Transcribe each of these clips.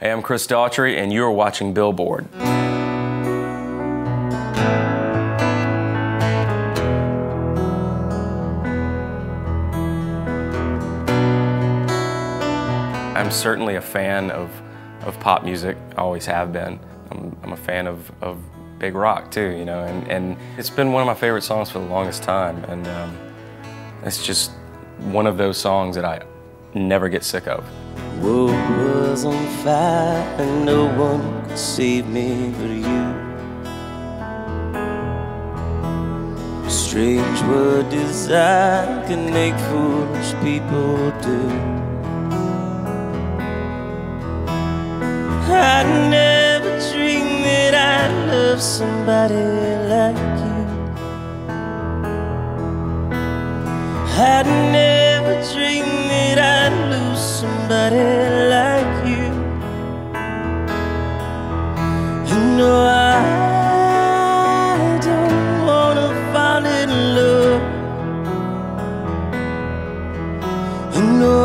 Hey, I'm Chris Daughtry, and you're watching Billboard. I'm certainly a fan of, of pop music, I always have been. I'm, I'm a fan of, of big rock too, you know, and, and it's been one of my favorite songs for the longest time, and um, it's just one of those songs that I never get sick of. World was on fire and no one could save me but you. Strange what desire can make foolish people do. I never dreamed that I'd love somebody like you. I never dreamed that I'd lose somebody like you. You know I don't wanna fall in love. You know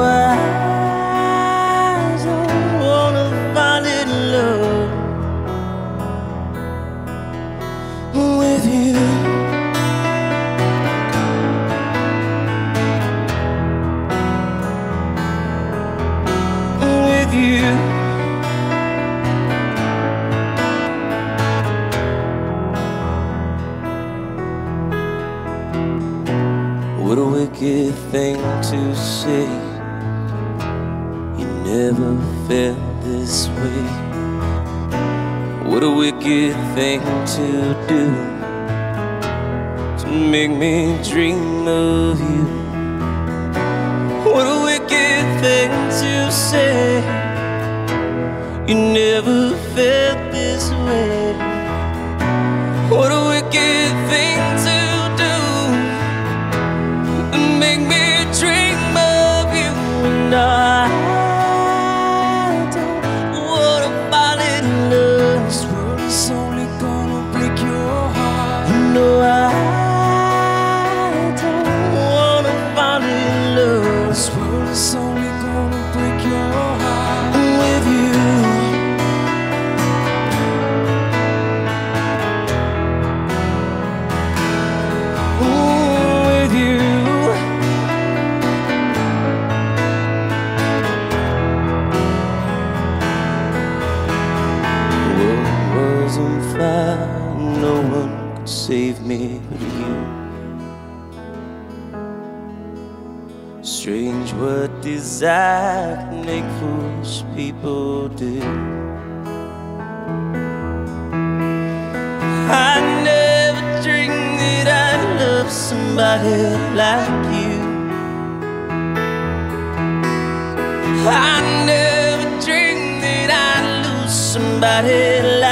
What a wicked thing to say. You never felt this way. What a wicked thing to do. To make me dream of you. Fire, no one could save me but you. Strange what desire can make foolish people do. I never dreamed that I'd love somebody like you. I never dreamed that I'd lose somebody like